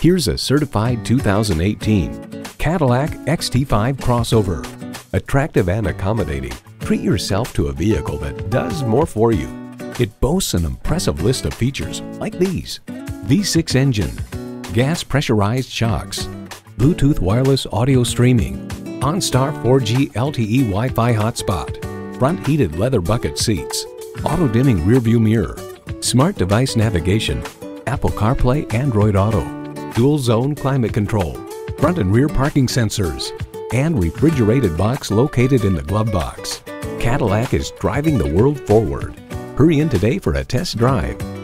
Here's a certified 2018 Cadillac XT5 crossover. Attractive and accommodating, treat yourself to a vehicle that does more for you. It boasts an impressive list of features like these. V6 engine, gas pressurized shocks, Bluetooth wireless audio streaming, OnStar 4G LTE Wi-Fi hotspot, front heated leather bucket seats, auto dimming rearview mirror, smart device navigation, Apple CarPlay Android Auto, dual zone climate control, front and rear parking sensors, and refrigerated box located in the glove box. Cadillac is driving the world forward. Hurry in today for a test drive.